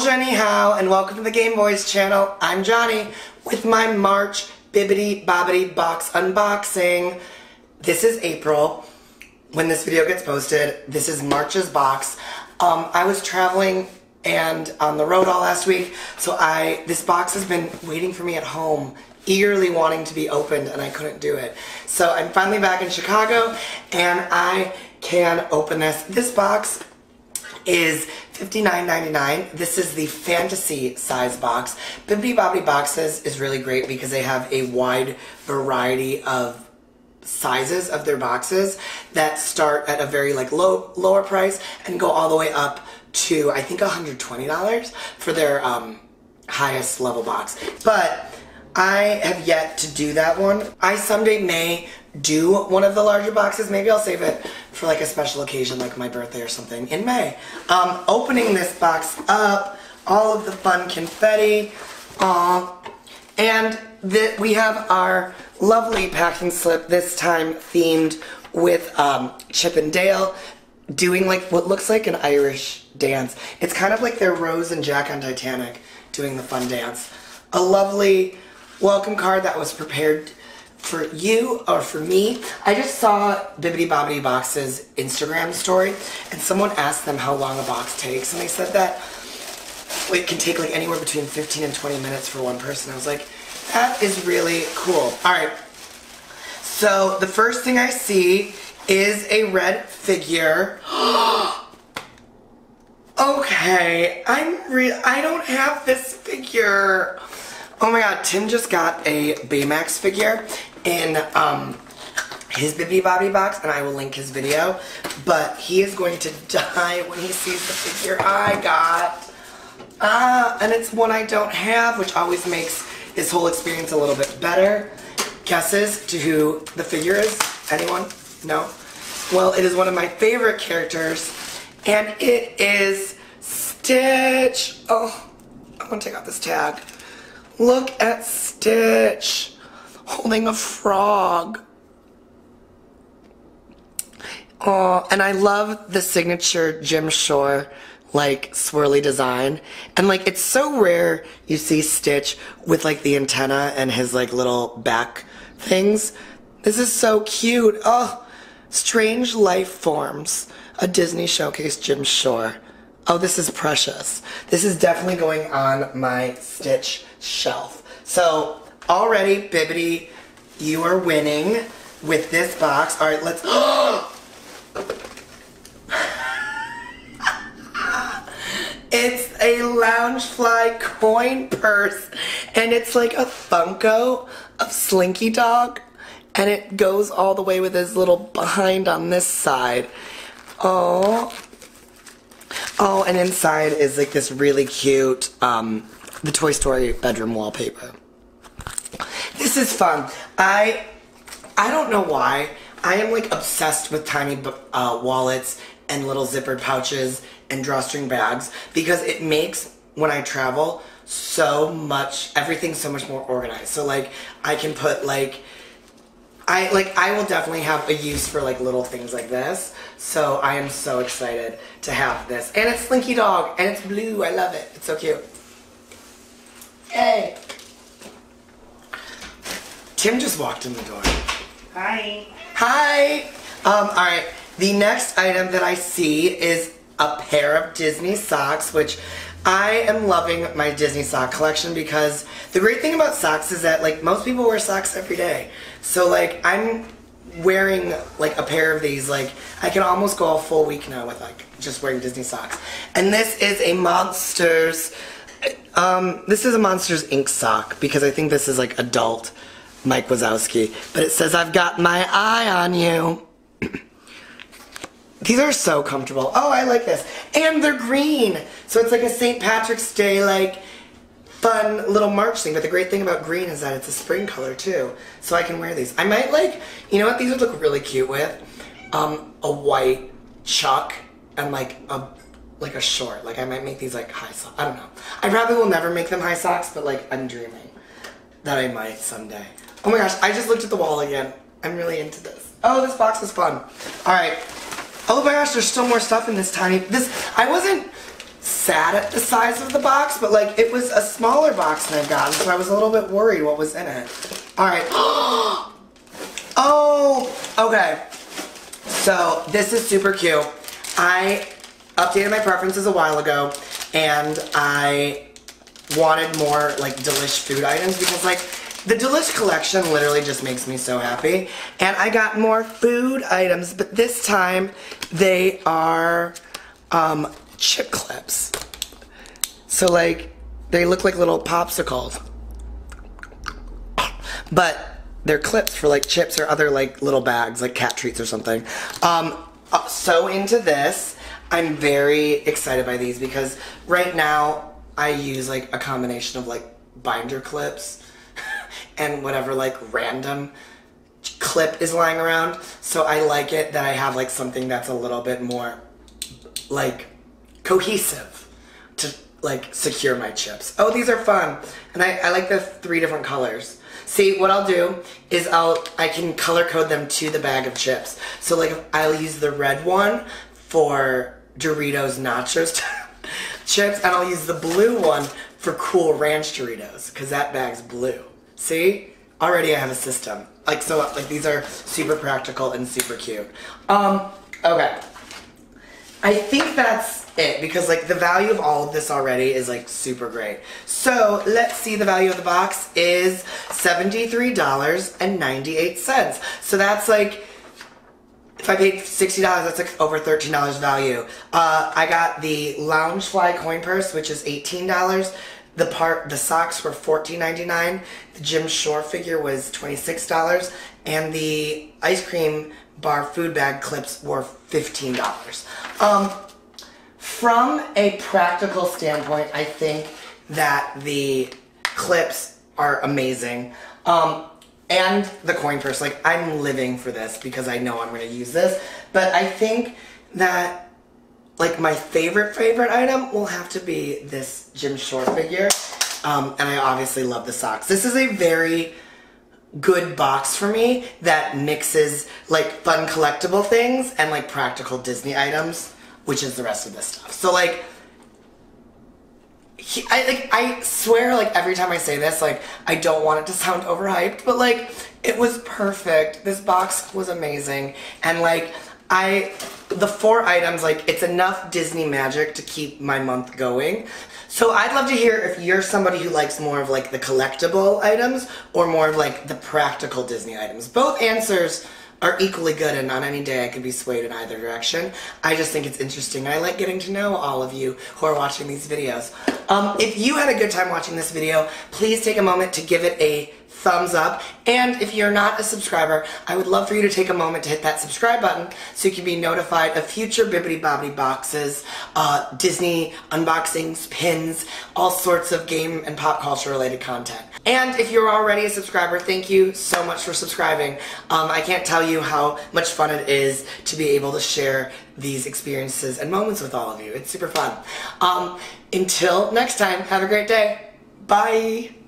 Bonjour anyhow, and welcome to the GaymeBoyz channel. I'm Johnny with my March Bibbidi Bobbidi Box unboxing. This is April. When this video gets posted, this is March's box. Um, I was traveling and on the road all last week, so I this box has been waiting for me at home eagerly wanting to be opened and I couldn't do it. So I'm finally back in Chicago and I can open this. This box is $59.99. This is the fantasy size box. Bibbidi Bobbidi Boxes is really great because they have a wide variety of sizes of their boxes that start at a very like low lower price and go all the way up to I think $120 for their um, highest level box. But I have yet to do that one. I someday may do one of the larger boxes. Maybe I'll save it for like a special occasion like my birthday or something in May. Um, opening this box up, all of the fun confetti, aw, and that we have our lovely packing slip, this time themed with um, Chip and Dale doing like what looks like an Irish dance. It's kind of like their Rose and Jack on Titanic doing the fun dance. A lovely welcome card that was prepared for you or for me. I just saw Bibbidi Bobbidi Box's Instagram story and someone asked them how long a box takes and they said that it can take like anywhere between 15 and 20 minutes for one person. I was like, that is really cool. Alright, so the first thing I see is a red figure. okay, I'm re- I don't have this figure. Oh my god, Tim just got a Baymax figure in um, his Bibbidi Bobbidi box, and I will link his video. But he is going to die when he sees the figure I got. Ah, and it's one I don't have, which always makes this whole experience a little bit better. Guesses to who the figure is? Anyone? No? Well, it is one of my favorite characters, and it is Stitch. Oh, I want to take off this tag. Look at Stitch holding a frog. Oh, and I love the signature Jim Shore like swirly design. And like it's so rare you see Stitch with like the antenna and his like little back things. This is so cute. Oh, Strange Life Forms, a Disney showcase Jim Shore. Oh, this is precious. This is definitely going on my Stitch shelf. So already, Bibbidi, you are winning with this box. All right, let's. it's a Loungefly coin purse, and it's like a Funko of Slinky Dog, and it goes all the way with his little behind on this side. Oh. Oh, and inside is like this really cute um, the Toy Story bedroom wallpaper. This is fun. I I don't know why. I am like obsessed with tiny uh, wallets and little zippered pouches and drawstring bags because it makes when I travel so much everything so much more organized. So like I can put like I like I will definitely have a use for like little things like this. So I am so excited to have this. And it's Slinky Dog and it's blue. I love it. It's so cute. Hey. Tim just walked in the door. Hi. Hi. Um, alright. The next item that I see is a pair of Disney socks, which I am loving my Disney sock collection because the great thing about socks is that like most people wear socks every day. So like I'm wearing like a pair of these like I can almost go a full week now with like just wearing Disney socks. And this is a Monsters um, this is a Monsters Inc. sock because I think this is like adult Mike Wazowski. But it says, I've got my eye on you. These are so comfortable. Oh, I like this. And they're green. So it's like a St. Patrick's Day, like, fun little March thing. But the great thing about green is that it's a spring color, too. So I can wear these. I might, like, you know what these would look really cute with? Um, a white chuck and, like, a like a short. Like I might make these like high socks. I don't know. I probably will never make them high socks, but like I'm dreaming that I might someday. Oh my gosh, I just looked at the wall again. I'm really into this. Oh, this box is fun. All right. Oh my gosh, there's still more stuff in this tiny, this, I wasn't sad at the size of the box, but like it was a smaller box than I've gotten, so I was a little bit worried what was in it. All right. oh, okay. So this is super cute. I updated my preferences a while ago, and I wanted more like Delish food items because like the Delish collection literally just makes me so happy. And I got more food items, but this time they are um, chip clips. So like, they look like little popsicles. But they're clips for like chips or other like little bags, like cat treats or something. Um, uh, so into this, I'm very excited by these because right now I use like a combination of like binder clips and whatever like random clip is lying around. So I like it that I have like something that's a little bit more like cohesive to like secure my chips. Oh, these are fun. And I, I like the three different colors. See, what I'll do is I'll, I can color code them to the bag of chips. So like I'll use the red one for Doritos Nachos chips and I'll use the blue one for Cool Ranch Doritos because that bag's blue. See? Already I have a system. Like so like these are super practical and super cute. Um, okay. I think that's it because like the value of all of this already is like super great. So let's see the value of the box is $73.98. So that's like if I paid $60, that's like over $13 value. Uh, I got the Loungefly coin purse, which is $18. The part, the socks were $14.99. The Jim Shore figure was $26. And the ice cream bar food bag clips were $15. Um, from a practical standpoint, I think that the clips are amazing. Um, and the coin purse, like I'm living for this because I know I'm gonna use this. But I think that like my favorite favorite item will have to be this Jim Shore figure. Um, and I obviously love the socks. This is a very good box for me that mixes like fun collectible things and like practical Disney items, which is the rest of this stuff. So like, he, I like I swear like every time I say this like I don't want it to sound overhyped, but like it was perfect. This box was amazing, and like I the four items like it's enough Disney magic to keep my month going. So I'd love to hear if you're somebody who likes more of like the collectible items or more of like the practical Disney items. Both answers are equally good and on any day I could be swayed in either direction. I just think it's interesting. I like getting to know all of you who are watching these videos. Um, if you had a good time watching this video, please take a moment to give it a thumbs up. And if you're not a subscriber, I would love for you to take a moment to hit that subscribe button so you can be notified of future Bibbidi Bobbidi boxes, uh, Disney unboxings, pins, all sorts of game and pop culture related content. And if you're already a subscriber, thank you so much for subscribing. Um, I can't tell you how much fun it is to be able to share these experiences and moments with all of you. It's super fun. Um, until next time, have a great day. Bye.